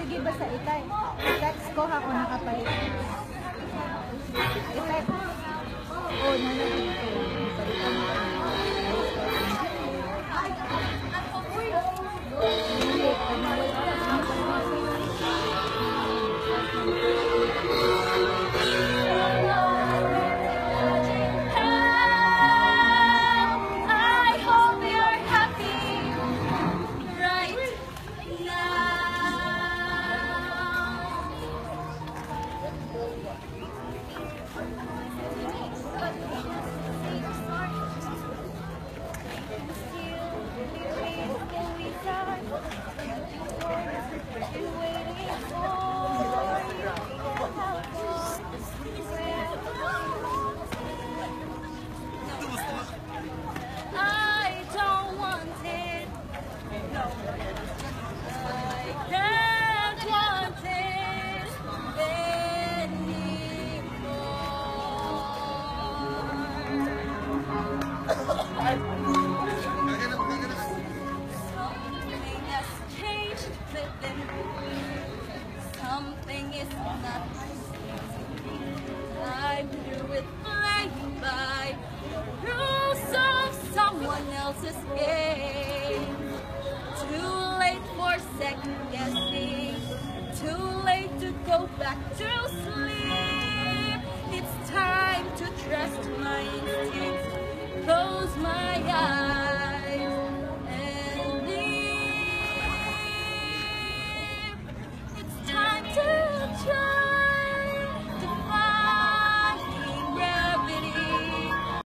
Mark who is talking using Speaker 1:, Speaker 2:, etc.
Speaker 1: Sige, basta itay. That's ko ako nakapalit. Itay. Oh, nalagay. Is not I'm through with playing by rules of someone else's game. Too late for second guessing. Too late to go back to sleep.